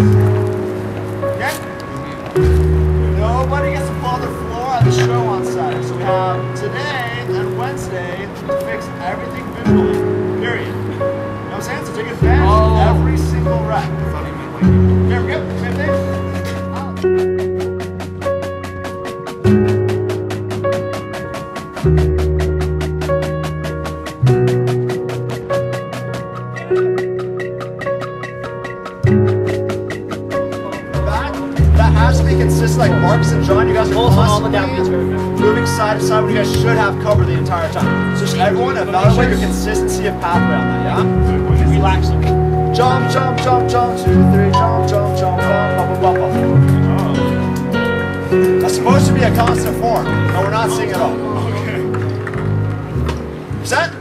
Okay? Nobody gets to pull the floor on the show on Saturday. So we have today and Wednesday to fix everything visually. Period. You know what I'm take advantage of oh. every single rep. Here we go. Same oh. And John. You guys are Also all the constantly down moving side to side when you guys should have cover the entire time. So just everyone evaluate your consistency of pathway on that, yeah? Relaxing. Jump, jump, jump, jump, two, three, jump, jump, jump, bump, bump, bump, bump. That's supposed to be a constant form, but we're not seeing it all. Set?